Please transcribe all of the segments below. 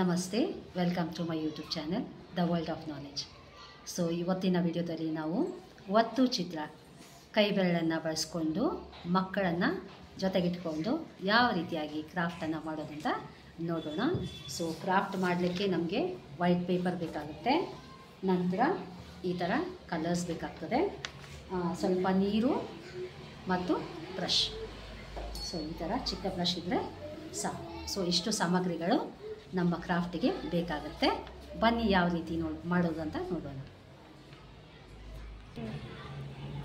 ನಮಸ್ತೆ welcome to my YouTube channel the world of knowledge so ಇವತ್ತಿನ ವಿಡಿಯೋದಲ್ಲಿ ನಾವು ಒತ್ತು ಚಿತ್ರ ಕೈ ಬೆರಳನ್ನು ಬಳಸ್ಕೊಂಡು ಮಕ್ಕಳನ್ನು ಜೊತೆಗಿಟ್ಕೊಂಡು ಯಾವ ರೀತಿಯಾಗಿ ಕ್ರಾಫ್ಟನ್ನು ಮಾಡೋದಂತ ನೋಡೋಣ. ಸೊ ಕ್ರಾಫ್ಟ್ ಮಾಡಲಿಕ್ಕೆ ನಮಗೆ ವೈಟ್ ಪೇಪರ್ ಬೇಕಾಗುತ್ತೆ. ನಂತರ ಈ ಥರ ಕಲರ್ಸ್ ಬೇಕಾಗ್ತದೆ. ಸ್ವಲ್ಪ ನೀರು ಮತ್ತು ಬ್ರಷ್ ಸೊ ಈ ಥರ ಚಿಕ್ಕ ಬ್ರಷ್ ಇದ್ದರೆ ಸಾಕು. ಸೊ ಇಷ್ಟು ಸಾಮಗ್ರಿಗಳು ನಮ್ಮ ಕ್ರಾಫ್ಟಿಗೆ ಬೇಕಾಗುತ್ತೆ. ಬನ್ನಿ ಯಾವ ರೀತಿ ನೋ ಮಾಡೋದು ಅಂತ ನೋಡೋಣ.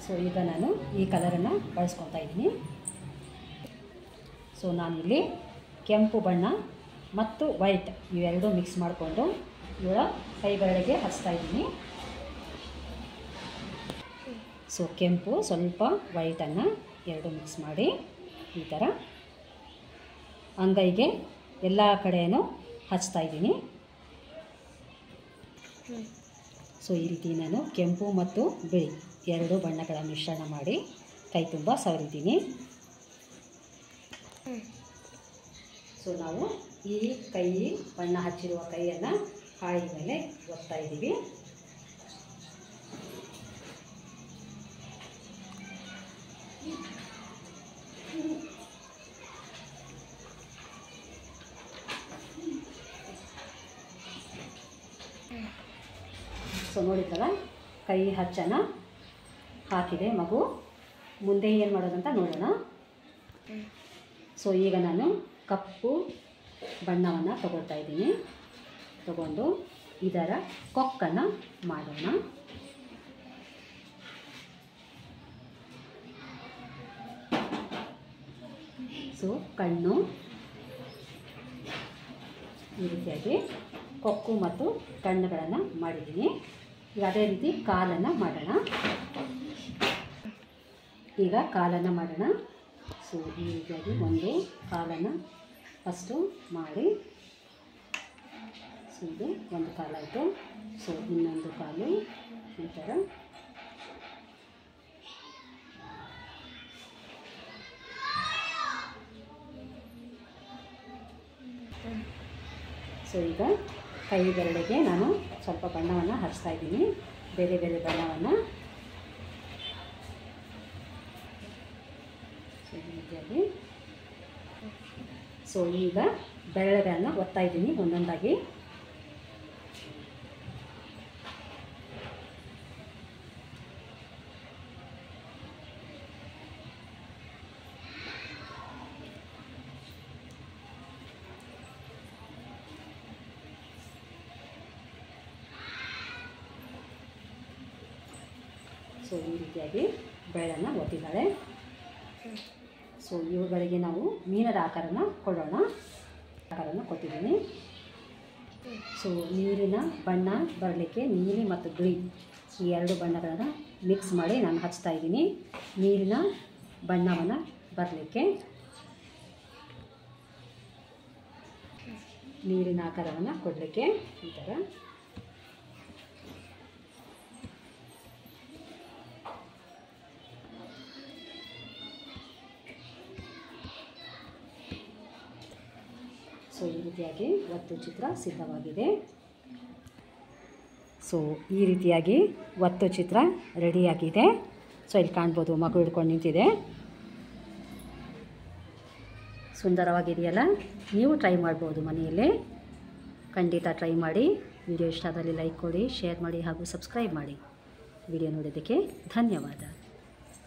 ಸೊ ಈಗ ನಾನು ಈ ಕಲರನ್ನು ಬಳಸ್ಕೊತಾ ಇದ್ದೀನಿ. ಸೊ ಇಲ್ಲಿ ಕೆಂಪು ಬಣ್ಣ ಮತ್ತು ವೈಟ್ ಇವೆರಡೂ ಮಿಕ್ಸ್ ಮಾಡಿಕೊಂಡು ಇವಳ ಕೈ ಬೆರಳಿಗೆ ಹಚ್ತಾ ಇದ್ದೀನಿ. ಸೊ ಕೆಂಪು ಸ್ವಲ್ಪ ವೈಟನ್ನು ಎರಡು ಮಿಕ್ಸ್ ಮಾಡಿ ಈ ಥರ. ಅಂಗೈಗೆ ಎಲ್ಲ ಕಡೆಯೂ ಹಚ್ತಾ ಇದ್ದೀನಿ. ಸೊ ಈ ರೀತಿ ನಾನು ಕೆಂಪು ಮತ್ತು ಬಿಳಿ ಎರಡು ಬಣ್ಣಗಳ ಮಿಶ್ರಣ ಮಾಡಿ ಕೈ ತುಂಬ ಸವರಿದ್ದೀನಿ. ಸೊ ನಾವು ಈ ಕೈ, ಬಣ್ಣ ಹಚ್ಚಿರುವ ಕೈಯನ್ನು ಹಾಳಿ ಮೇಲೆ ಒತ್ತಾ ಇದ್ದೀವಿ. ಸೊ ನೋಡಿದ್ರಲ್ಲ? ಕೈ ಹಚ್ಚನ? ಹಾಕಿದೆ ಮಗು. ಮುಂದೆ ಏನು ಮಾಡೋದಂತ ನೋಡೋಣ. ಸೊ ಈಗ ನಾನು ಕಪ್ಪು ಬಣ್ಣವನ್ನು ತಗೊಳ್ತಾ ಇದ್ದೀನಿ. ತಗೊಂಡು ಇದರ ಕೊಕ್ಕನ್ನು ಮಾಡೋಣ. ಸೊ ಕಣ್ಣು ಈ ರೀತಿಯಾಗಿ ಕೊಕ್ಕು ಮತ್ತು ಕಣ್ಣುಗಳನ್ನು ಮಾಡಿದ್ದೀನಿ. ಈಗ ಅದೇ ರೀತಿ ಕಾಲನ್ನು ಮಾಡೋಣ. ಈಗ ಕಾಲನ್ನು ಮಾಡೋಣ. ಸೊ ಈ ರೀತಿಯಾಗಿ ಒಂದು ಕಾಲನ್ನು ಫಸ್ಟು ಮಾಡಿ. ಸೊ ಇದು ಒಂದು ಕಾಲಾಯಿತು ಸೊ ಇನ್ನೊಂದು ಕಾಲು. ಈ ಥರ ಸೊ ಈಗ ಕೈ ಬೆರಳಿಗೆ ನಾನು ಸ್ವಲ್ಪ ಬಣ್ಣವನ್ನು ಹರಿಸ್ತಾ ಇದ್ದೀನಿ. ಬೇರೆ ಬೇರೆ ಬಣ್ಣವನ್ನು. ಸೊ ಈಗ ಬೆರಳುಗಳನ್ನು ಒತ್ತಾ ಇದ್ದೀನಿ ಒಂದೊಂದಾಗಿ. ಸೊ ಈ ರೀತಿಯಾಗಿ ಬೆಳೆನ ಒತ್ತಿದ್ದಾಳೆ ಸೊ ಇವುಗಳಿಗೆ ನಾವು ಮೀನದ ಆಕಾರನ ಕೊಡೋಣ. ಆಕಾರನ ಕೊಟ್ಟಿದ್ದೀನಿ. ಸೊ ನೀರಿನ ಬಣ್ಣ ಬರಲಿಕ್ಕೆ ನೀಲಿ ಮತ್ತು ಬಿಳಿ ಈ ಎರಡು ಬಣ್ಣಗಳನ್ನು ಮಿಕ್ಸ್ ಮಾಡಿ ನಾನು ಹಚ್ತಾ ಇದ್ದೀನಿ. ನೀರಿನ ಬಣ್ಣವನ್ನು ಬರಲಿಕ್ಕೆ. ನೀರಿನ ಆಕಾರವನ್ನು ಕೊಡಲಿಕ್ಕೆ ಈ ಥರ ಸೊ ಈ ರೀತಿಯಾಗಿ ಒತ್ತು ಚಿತ್ರ ಸಿದ್ಧವಾಗಿದೆ. ಸೊ ಈ ರೀತಿಯಾಗಿ ಒತ್ತು ಚಿತ್ರ ರೆಡಿಯಾಗಿದೆ. ಸೊ ಇಲ್ಲಿ ಕಾಣ್ಬೋದು ಮಗು ಹಿಡ್ಕೊಂಡು ನಿಂತಿದೆ. ಸುಂದರವಾಗಿದೆಯಲ್ಲ? ನೀವು ಟ್ರೈ ಮಾಡ್ಬೋದು ಮನೆಯಲ್ಲಿ. ಖಂಡಿತ ಟ್ರೈ ಮಾಡಿ. ವಿಡಿಯೋ ಇಷ್ಟ ಆದಲ್ಲಿ ಲೈಕ್ ಕೊಡಿ, ಶೇರ್ ಮಾಡಿ ಹಾಗೂ ಸಬ್ಸ್ಕ್ರೈಬ್ ಮಾಡಿ. ವಿಡಿಯೋ ನೋಡಿದ್ದಕ್ಕೆ ಧನ್ಯವಾದ.